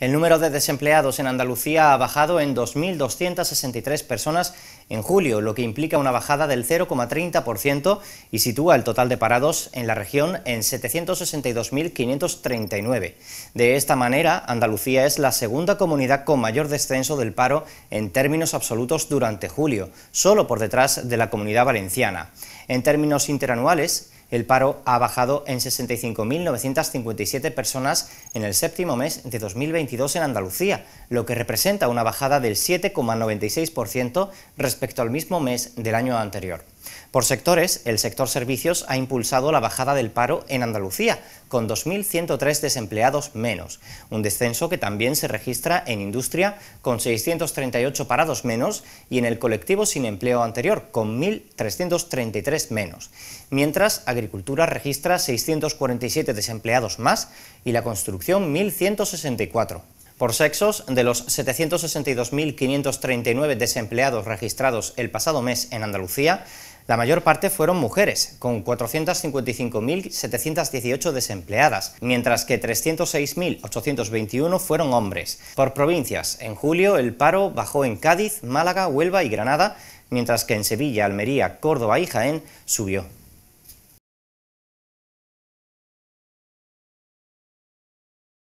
El número de desempleados en Andalucía ha bajado en 2.263 personas en julio, lo que implica una bajada del 0,30% y sitúa el total de parados en la región en 762.539. De esta manera, Andalucía es la segunda comunidad con mayor descenso del paro en términos absolutos durante julio, solo por detrás de la comunidad valenciana. En términos interanuales, el paro ha bajado en 65.957 personas en el séptimo mes de 2022 en Andalucía, lo que representa una bajada del 7,96% respecto al mismo mes del año anterior. Por sectores, el sector servicios ha impulsado la bajada del paro en Andalucía, con 2.103 desempleados menos, un descenso que también se registra en industria, con 638 parados menos, y en el colectivo sin empleo anterior, con 1.333 menos, mientras agricultura registra 647 desempleados más y la construcción 1.164. Por sexos, de los 762.539 desempleados registrados el pasado mes en Andalucía, la mayor parte fueron mujeres, con 455.718 desempleadas, mientras que 306.821 fueron hombres. Por provincias, en julio el paro bajó en Cádiz, Málaga, Huelva y Granada, mientras que en Sevilla, Almería, Córdoba y Jaén subió.